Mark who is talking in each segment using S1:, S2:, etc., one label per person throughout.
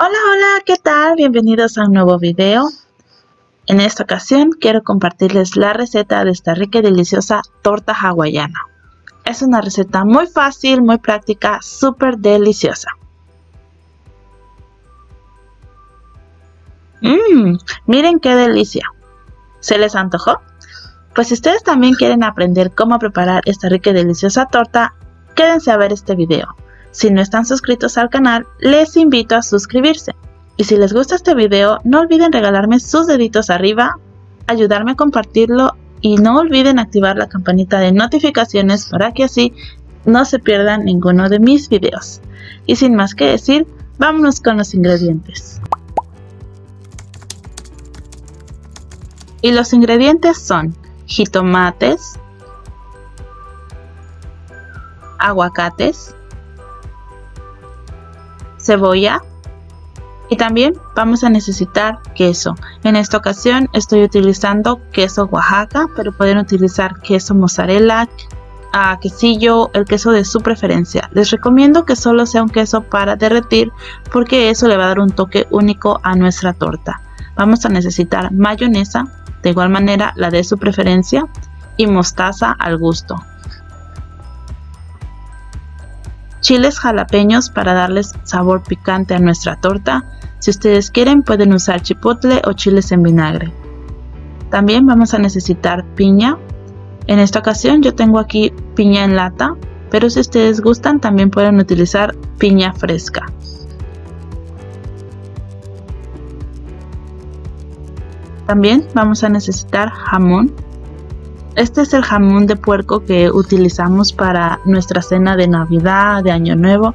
S1: Hola, hola, ¿qué tal? Bienvenidos a un nuevo video. En esta ocasión quiero compartirles la receta de esta rica y deliciosa torta hawaiana. Es una receta muy fácil, muy práctica, súper deliciosa. Mmm, miren qué delicia. ¿Se les antojó? Pues si ustedes también quieren aprender cómo preparar esta rica y deliciosa torta, quédense a ver este video. Si no están suscritos al canal, les invito a suscribirse. Y si les gusta este video, no olviden regalarme sus deditos arriba, ayudarme a compartirlo y no olviden activar la campanita de notificaciones para que así no se pierdan ninguno de mis videos. Y sin más que decir, vámonos con los ingredientes. Y los ingredientes son jitomates, aguacates, cebolla y también vamos a necesitar queso. En esta ocasión estoy utilizando queso Oaxaca, pero pueden utilizar queso mozzarella, a quesillo, el queso de su preferencia. Les recomiendo que solo sea un queso para derretir porque eso le va a dar un toque único a nuestra torta. Vamos a necesitar mayonesa, de igual manera la de su preferencia, y mostaza al gusto. Chiles jalapeños para darles sabor picante a nuestra torta. Si ustedes quieren pueden usar chipotle o chiles en vinagre. También vamos a necesitar piña. En esta ocasión yo tengo aquí piña en lata, pero si ustedes gustan también pueden utilizar piña fresca. También vamos a necesitar jamón este es el jamón de puerco que utilizamos para nuestra cena de Navidad, de Año Nuevo.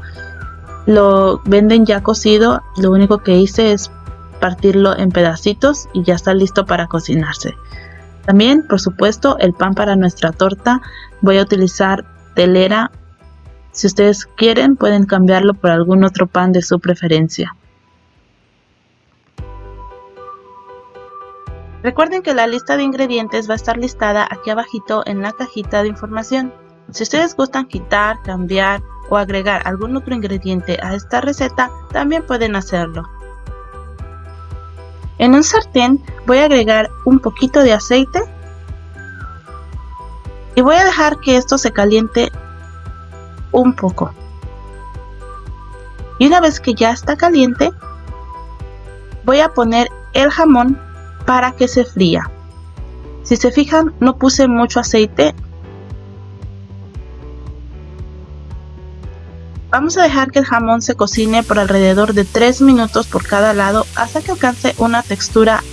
S1: Lo venden ya cocido, lo único que hice es partirlo en pedacitos y ya está listo para cocinarse. También, por supuesto, el pan para nuestra torta. Voy a utilizar telera. Si ustedes quieren, pueden cambiarlo por algún otro pan de su preferencia. Recuerden que la lista de ingredientes va a estar listada aquí abajito en la cajita de información. Si ustedes gustan quitar, cambiar o agregar algún otro ingrediente a esta receta, también pueden hacerlo. En un sartén voy a agregar un poquito de aceite y voy a dejar que esto se caliente un poco. Y una vez que ya está caliente, voy a poner el jamón para que se fría. Si se fijan, no puse mucho aceite. Vamos a dejar que el jamón se cocine por alrededor de 3 minutos por cada lado hasta que alcance una textura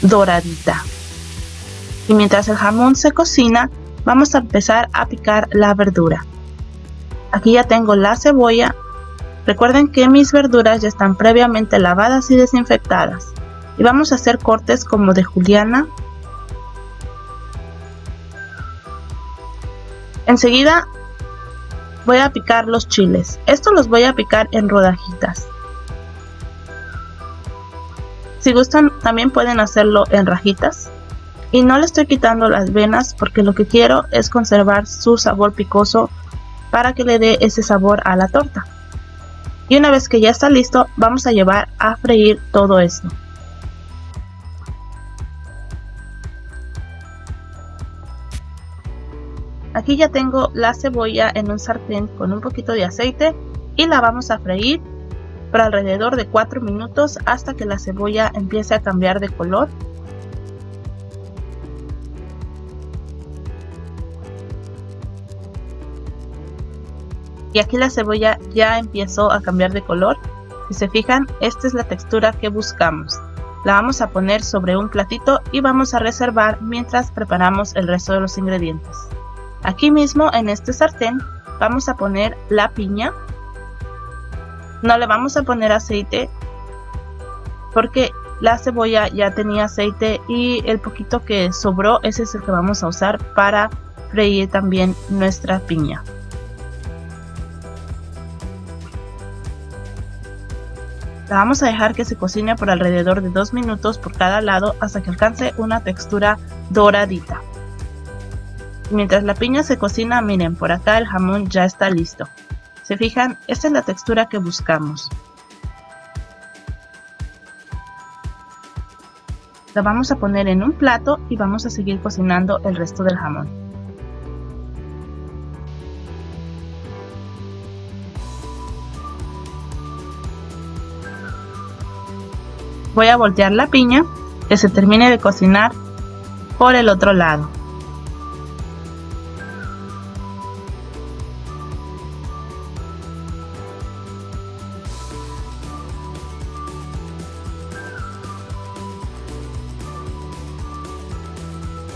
S1: doradita. Y mientras el jamón se cocina, vamos a empezar a picar la verdura. Aquí ya tengo la cebolla. Recuerden que mis verduras ya están previamente lavadas y desinfectadas y vamos a hacer cortes como de juliana. Enseguida voy a picar los chiles. Estos los voy a picar en rodajitas. Si gustan también pueden hacerlo en rajitas. Y no le estoy quitando las venas porque lo que quiero es conservar su sabor picoso para que le dé ese sabor a la torta. Y una vez que ya está listo vamos a llevar a freír todo esto Aquí ya tengo la cebolla en un sartén con un poquito de aceite y la vamos a freír por alrededor de 4 minutos hasta que la cebolla empiece a cambiar de color. Y aquí la cebolla ya empezó a cambiar de color. Si se fijan, esta es la textura que buscamos. La vamos a poner sobre un platito y vamos a reservar mientras preparamos el resto de los ingredientes. Aquí mismo en este sartén vamos a poner la piña. No le vamos a poner aceite porque la cebolla ya tenía aceite y el poquito que sobró ese es el que vamos a usar para freír también nuestra piña. La vamos a dejar que se cocine por alrededor de 2 minutos por cada lado hasta que alcance una textura doradita. Mientras la piña se cocina, miren, por acá el jamón ya está listo. ¿Se fijan? Esta es la textura que buscamos. La vamos a poner en un plato y vamos a seguir cocinando el resto del jamón. Voy a voltear la piña que se termine de cocinar por el otro lado.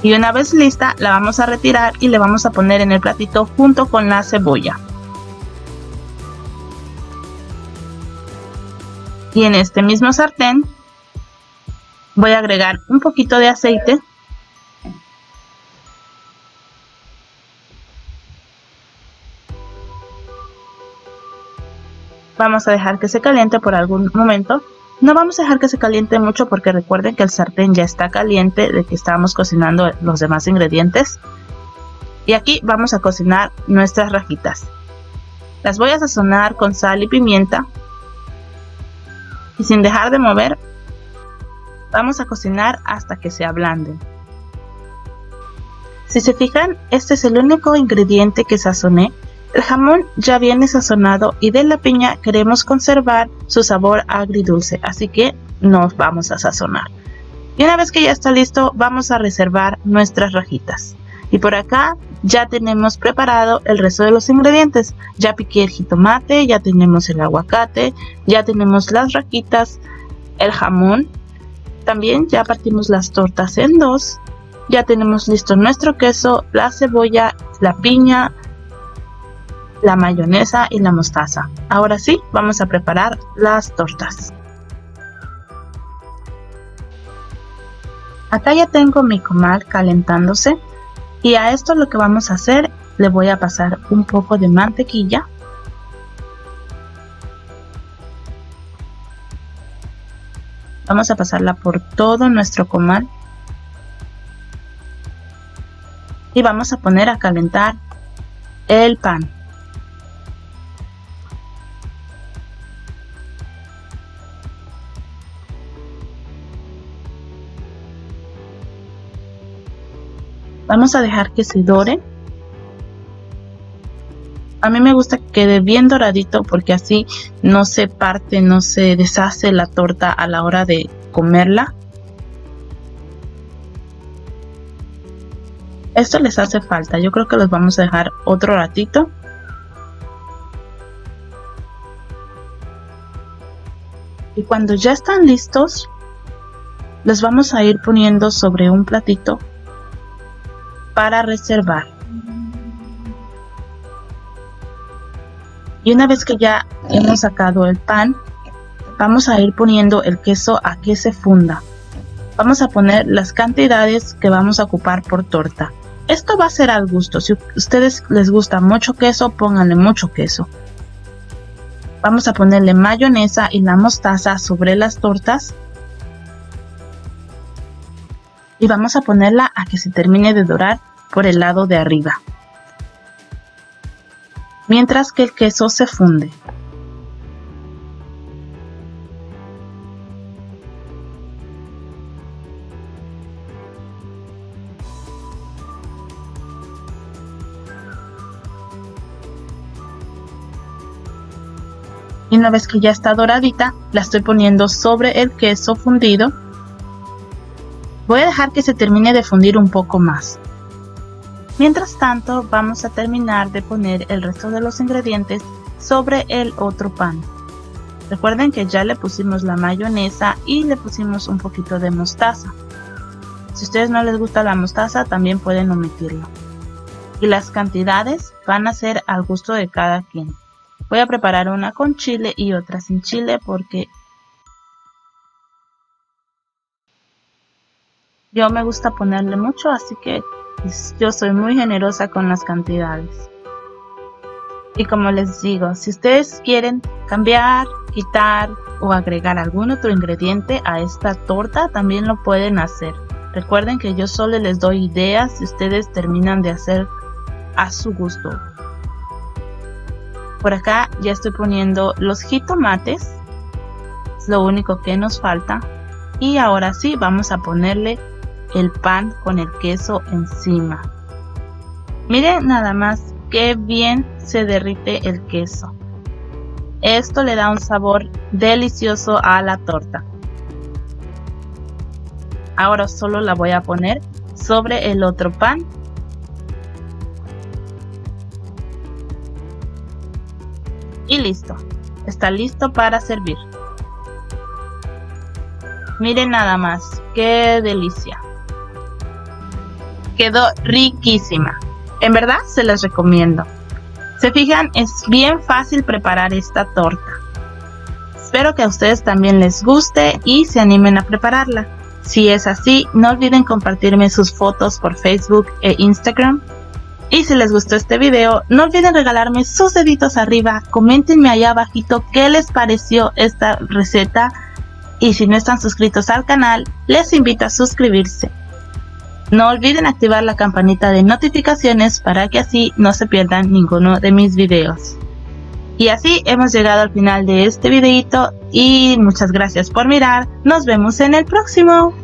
S1: Y una vez lista, la vamos a retirar y le vamos a poner en el platito junto con la cebolla. Y en este mismo sartén voy a agregar un poquito de aceite. Vamos a dejar que se caliente por algún momento no vamos a dejar que se caliente mucho porque recuerden que el sartén ya está caliente de que estábamos cocinando los demás ingredientes. Y aquí vamos a cocinar nuestras rajitas. Las voy a sazonar con sal y pimienta. Y sin dejar de mover, vamos a cocinar hasta que se ablanden. Si se fijan, este es el único ingrediente que sazoné el jamón ya viene sazonado y de la piña queremos conservar su sabor agridulce, así que nos vamos a sazonar. Y una vez que ya está listo, vamos a reservar nuestras rajitas. Y por acá ya tenemos preparado el resto de los ingredientes. Ya piqué el jitomate, ya tenemos el aguacate, ya tenemos las rajitas, el jamón. También ya partimos las tortas en dos. Ya tenemos listo nuestro queso, la cebolla, la piña, la mayonesa y la mostaza. Ahora sí, vamos a preparar las tortas. Acá ya tengo mi comal calentándose y a esto lo que vamos a hacer, le voy a pasar un poco de mantequilla. Vamos a pasarla por todo nuestro comal. Y vamos a poner a calentar el pan. Vamos a dejar que se dore. A mí me gusta que quede bien doradito porque así no se parte, no se deshace la torta a la hora de comerla. Esto les hace falta, yo creo que los vamos a dejar otro ratito. Y cuando ya están listos, los vamos a ir poniendo sobre un platito para reservar. Y una vez que ya hemos sacado el pan, vamos a ir poniendo el queso a que se funda. Vamos a poner las cantidades que vamos a ocupar por torta. Esto va a ser al gusto. Si ustedes les gusta mucho queso, pónganle mucho queso. Vamos a ponerle mayonesa y la mostaza sobre las tortas y vamos a ponerla a que se termine de dorar por el lado de arriba mientras que el queso se funde. Y una vez que ya está doradita, la estoy poniendo sobre el queso fundido Voy a dejar que se termine de fundir un poco más. Mientras tanto, vamos a terminar de poner el resto de los ingredientes sobre el otro pan. Recuerden que ya le pusimos la mayonesa y le pusimos un poquito de mostaza. Si a ustedes no les gusta la mostaza, también pueden omitirlo. Y las cantidades van a ser al gusto de cada quien. Voy a preparar una con chile y otra sin chile porque Yo me gusta ponerle mucho, así que pues, yo soy muy generosa con las cantidades. Y como les digo, si ustedes quieren cambiar, quitar o agregar algún otro ingrediente a esta torta, también lo pueden hacer. Recuerden que yo solo les doy ideas y ustedes terminan de hacer a su gusto. Por acá ya estoy poniendo los jitomates. Es lo único que nos falta Y ahora sí, vamos a ponerle el pan con el queso encima. Miren nada más qué bien se derrite el queso. Esto le da un sabor delicioso a la torta. Ahora solo la voy a poner sobre el otro pan. Y listo. Está listo para servir. Miren nada más, qué delicia. Quedó riquísima. En verdad se las recomiendo. Se fijan, es bien fácil preparar esta torta. Espero que a ustedes también les guste y se animen a prepararla. Si es así, no olviden compartirme sus fotos por Facebook e Instagram. Y si les gustó este video, no olviden regalarme sus deditos arriba, coméntenme allá abajito qué les pareció esta receta y si no están suscritos al canal, les invito a suscribirse. No olviden activar la campanita de notificaciones para que así no se pierdan ninguno de mis videos. Y así hemos llegado al final de este videito y muchas gracias por mirar. Nos vemos en el próximo.